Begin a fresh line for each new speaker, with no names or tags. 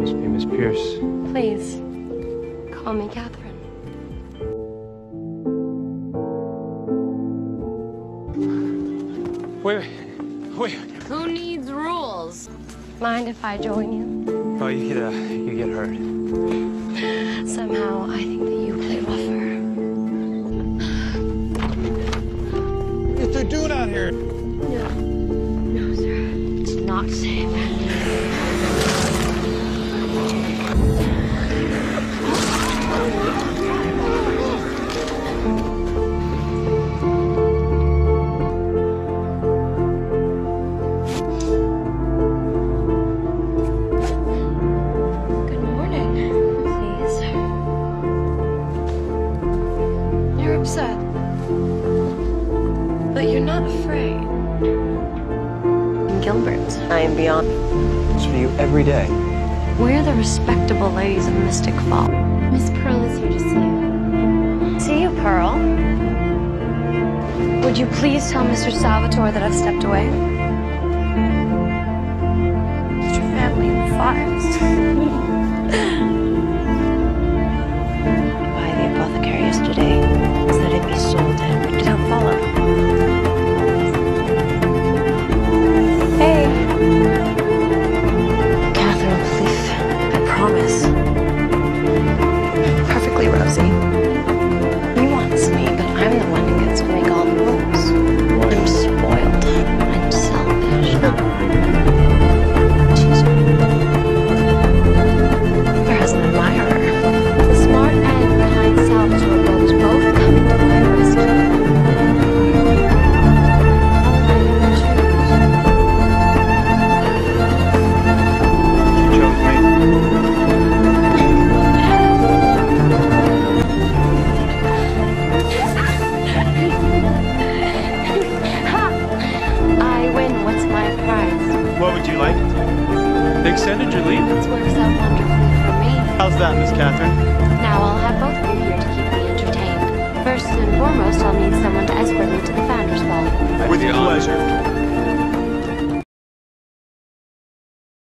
Must be Miss Pierce.
Please, call me Katherine.
Wait, wait.
Who needs rules? Mind if I join you?
Oh, you get uh, you get hurt.
Somehow, I think that you play rougher.
What you doing out here?
No. No, sir. It's not safe. Upset. But you're not afraid. Gilbert, I am beyond.
It's for you every day.
We're the respectable ladies of Mystic Fall.
Miss Pearl is here to see you.
See you, Pearl. Would you please tell Mr. Salvatore that I've stepped away? Put your family in the fires.
They extended your leave.
This works out wonderfully for me.
How's that, Miss Katherine?
Now I'll have both of you here to keep me entertained. First and foremost, I'll need someone to escort me to the Founders Ball.
With pleasure.